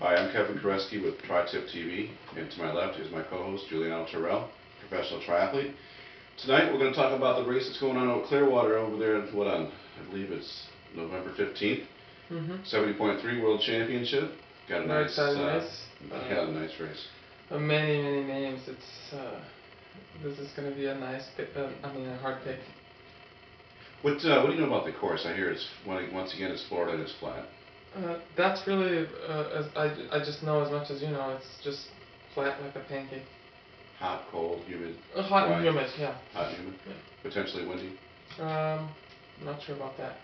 Hi, I'm Kevin Koresky with Tri-Tip TV, and to my left is my co-host Juliano Turuel, professional triathlete. Tonight we're going to talk about the race that's going on at Clearwater over there, in what on, I believe it's November 15th. Mm-hmm. 70.3 World Championship. Got a nice, exciting uh, race. yeah, a nice race. Uh, many, many names. It's uh, this is gonna be a nice pick. Uh, I mean, a hard pick. What uh, what do you know about the course? I hear it's once again it's Florida and it's flat. Uh, that's really uh, as I, I just know as much as you know. It's just flat like a pancake. Hot, cold, humid. Uh, hot dry. and humid, yeah. Hot, and humid. Yeah. Potentially windy. Um, not sure about that.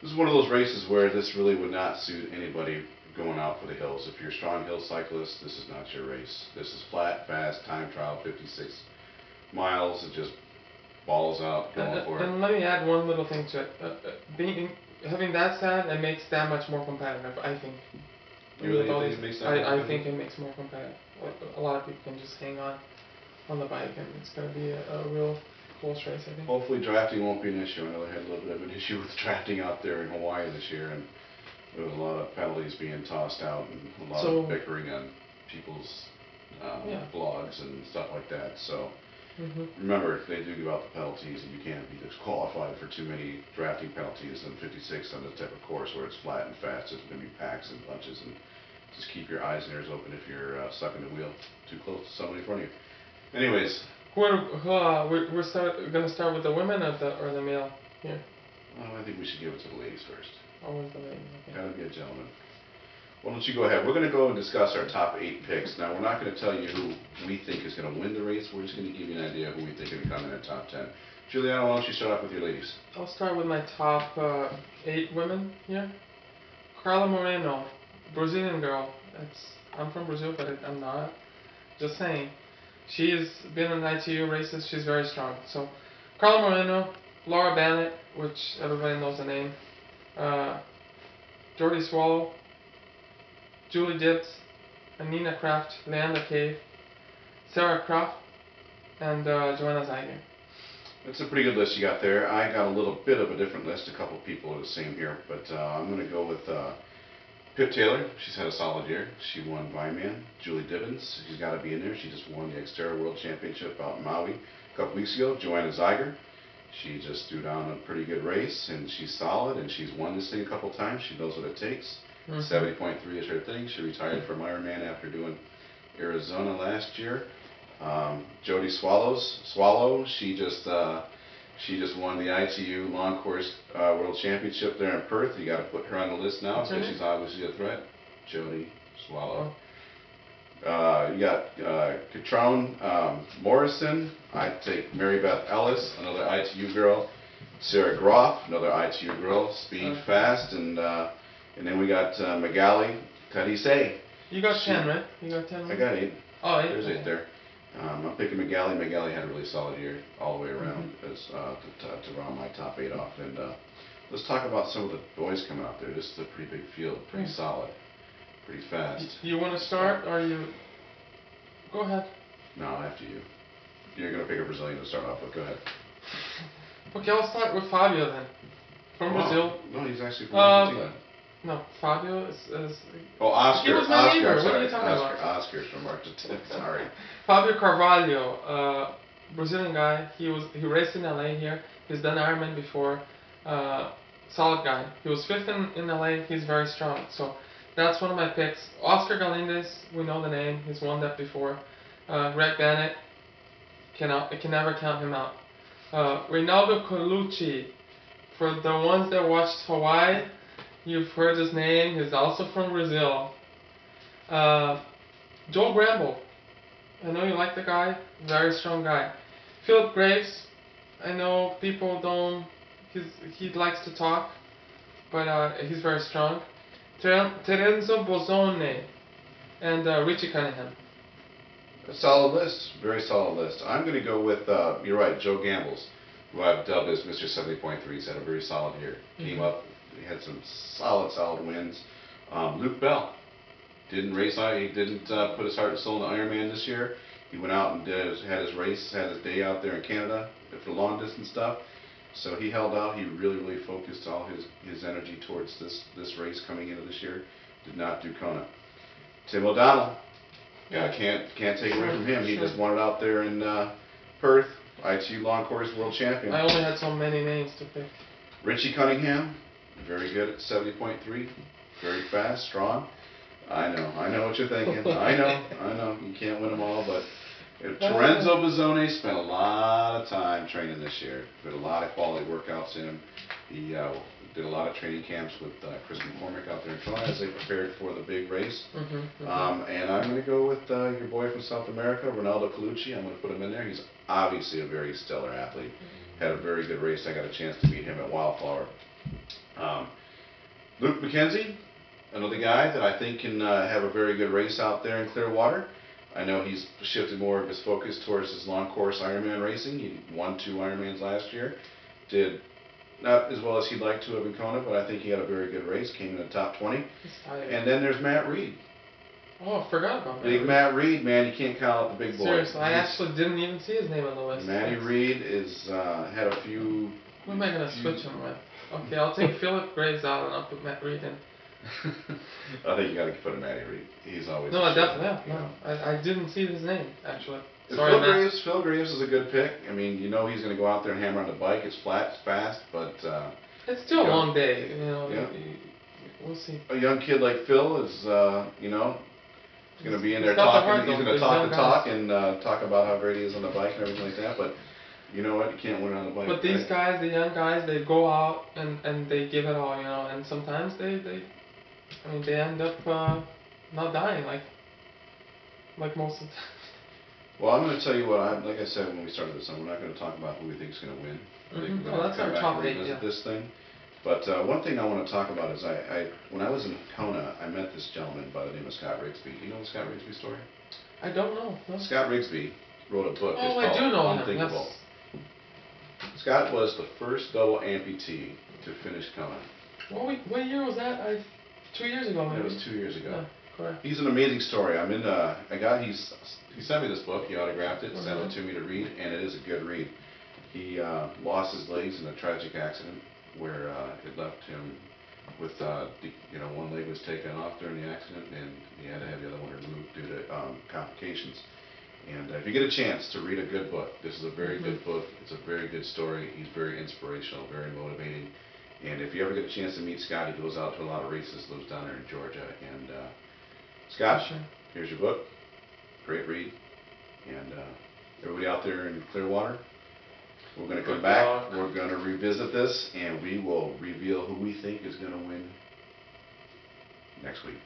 This is one of those races where this really would not suit anybody going out for the hills. If you're a strong hill cyclist, this is not your race. This is flat, fast, time trial, 56 miles. It just balls out, going And, for it. and let me add one little thing to it. Uh, uh, being having that said, it makes that much more competitive. I think. You really think it makes that more I, I think it makes more competitive. A- A lot of people can just hang on on the bike, and it's going to be a, a real close race. I think. Hopefully drafting won't be an issue. I know they had a little bit of an issue with drafting out there in Hawaii this year, and there was a lot of penalties being tossed out and a lot So- of bickering on people's um, Yeah. blogs and stuff like that. So hmm remember, if they do give out the penalties, and you can't be disqualified for too many drafting penalties in 56 on this type of course where it's flat and fast. It's going to be packs and bunches, and just keep your eyes and ears open if you're uh, sucking the wheel too close to somebody in front of you. Anyways, uh, we're, we're start, going to start with the women or the or the male here? well, I think we should give it to the ladies first. Always the lady. Okay. Gotta be a gentleman. Why don't you go ahead? We're gonna go and discuss our top eight picks. Now, we're not gonna tell you who we think is gonna win the race. We're just gonna give you an idea of who we think are gonna come in at top ten. Juliana, why don't you start off with your ladies? I'll start with my top uh, eight women here. Carla Moreno, Brazilian girl. It's, I'm from Brazil, but I'm not. Just saying. She's been in ITU races. She's very strong. So, Carla Moreno, Laura Bennett, which everybody knows the name. Uh, Jordy Swallow, Julie Dibens, Anina Kraft, Leanda Cave, Sarah Groff, and uh, Joanna Zeiger. That's a pretty good list you got there. I got a little bit of a different list. A couple people are the same here, but uh, I'm gonna go with uh, Pip Taylor. She's had a solid year. She won Vineman. Julie Dibens, she's got to be in there. She just won the Xterra World Championship out in Maui a couple weeks ago. Joanna Zeiger. She just threw down a pretty good race, and she's solid, and she's won this thing a couple times. She knows what it takes. Mhm. 70.3 is her thing. She retired from Ironman after doing Arizona last year. Um, Jodie Swallows, Swallow, she just uh, she just won the ITU Long Course uh, World Championship there in Perth. You got to put her on the list now because she's obviously a threat. Jodie Swallow. Uh, you got uh, Catriona um, Morrison. I take Mary Beth Ellis, another ITU girl. Sarah Groff, another ITU girl. Speed Okay. fast, and uh, and then we got uh, Magali Kadise. You got She- ten, right? You got ten. I got eight. Oh, eight. There's eight there. Um, I'm picking Magali. Magali had a really solid year all the way around as uh, to, to, to round my top eight off. And uh, let's talk about some of the boys coming out there. This is a pretty big field, pretty Hmm. solid, pretty fast. Y- You want to start, or you? Go ahead. No, after you. You're gonna pick a Brazilian to start off with. Go ahead. Okay, I'll start with Fabio then, from Wow. Brazil. No, he's actually from Uh, Argentina. No, Fabio is, is Oh, Oscar. he was my Oscar. neighbor. I'm What are you talking Oscar. about? Oscar's from Argentina. Sorry. Fabio Carvalho, uh, Brazilian guy. He was he raced in LA here. He's done Ironman before. Uh, solid guy. He was fifth in, in LA. He's very strong. So that's one of my picks. Oscar Galindez, we know the name. He's won that before. Uh, Greg Bennett, cannot can never count him out. Uh, Reinaldo Colucci, for the ones that watched Hawaii, you've heard his name. He's also from Brazil. Uh, Joel Gramble, I know you like the guy, very strong guy. Philip Graves, I know people don't, he's, he likes to talk, but uh, he's very strong. Ter- Terenzo Bozzone and uh, Richie Cunningham. A solid list, very solid list. I'm going to go with, uh, you're right, Joe Gambles, who I've dubbed as Mr. 70.3. He's had a very solid year. Came Mhm. up, he had some solid, solid wins. Um, Luke Bell didn't race he didn't uh, put his heart and soul into Ironman this year. He went out and did had his race, had his day out there in Canada for long distance stuff. So he held out. He really, really focused all his, his energy towards this, this race coming into this year. did not do Kona. Tim O'Donnell, yeah, can't can't take away from him. He Sure. just won it out there in uh, Perth. ITU Long Course World Champion. I only had so many names to pick. Richie Cunningham, very good at 70.3, very fast, strong. I know, I know what you're thinking. I know, I know. You can't win them all, but uh, Terenzo Bozzone spent a lot of time training this year. Did a lot of quality workouts in him. He uh, did a lot of training camps with uh, Chris McCormick out there in Toronto as they prepared for the big race. Mm-hmm, Um, and I'm going to go with uh, your boy from South America, Ronaldo Colucci. I'm going to put him in there. He's obviously a very stellar athlete. Had a very good race. I got a chance to meet him at Wildflower. Um, Luke McKenzie, another guy that I think can uh, have a very good race out there in Clearwater. I know he's shifted more of his focus towards his long course Ironman racing. He won two Ironmans last year. Did not as well as he'd like to have in Kona, but I think he had a very good race. Came in the top 20. And then there's Matt Reed. oh, I forgot about Big that. Matt Reed, man, you can't count out the big boy. Seriously, I actually didn't even see his name on the list. Matty Reed is uh, had a few. Who am I gonna few- switch him with? Okay, I'll take Philip Graves out and I'll put Matt Reed in. I think you got to put a Matty Reed. He's always. No, I definitely yeah, know. no. I, I didn't see his name actually. Phil Sorry, Matt. Graves. Phil Graves is a good pick. I mean, you know he's going to go out there and hammer on the bike. It's flat, it's fast, but uh, It's still a Yeah. long day, you know. Yeah. We'll see. a young kid like Phil is, uh, you know, he's going to be in there It's not that talking. hard, he's going to talk the talk and uh, talk about how great he is on the bike and everything like that. But you know what? You can't win on the bike. But these right? guys, the young guys, they go out and, and they give it all, you know. And sometimes they, they I mean, they end up uh, not dying like like most of the time. Well, I'm going to tell you what. I like I said when we started this, we're not going to talk about who we think is going to win. I think Mhm. we're Oh, gonna that's our top eight, yeah. this thing. But uh, one thing I want to talk about is I, I when I was in Kona, I met this gentleman by the name of Scott Rigsby. You know the Scott Rigsby story? I don't know. No? Scott Rigsby wrote a book. Oh, it's I do know him. Unthinkable. Yes. Scott was the first double amputee to finish Kona. What, we, what year was that? I two years ago It was two years ago. Yeah, correct. He's an amazing story. I'm in. Uh, I got. He's. He sent me this book. He autographed it, sent Mhm. it to me to read, and it is a good read. He uh, lost his legs in a tragic accident where uh, it left him with, uh, you know, one leg was taken off during the accident, and he had to have the other one removed due to um, complications. And uh, if you get a chance to read a good book, this is a very Mhm. good book. It's a very good story. He's very inspirational, very motivating. And if you ever get a chance to meet Scott, he goes out to a lot of races, lives down there in Georgia. And uh, Scott, Sure. here's your book. Great read. And uh, everybody out there in Clearwater, we're going to come back. We're going to revisit this, and we will reveal who we think is going to win next week.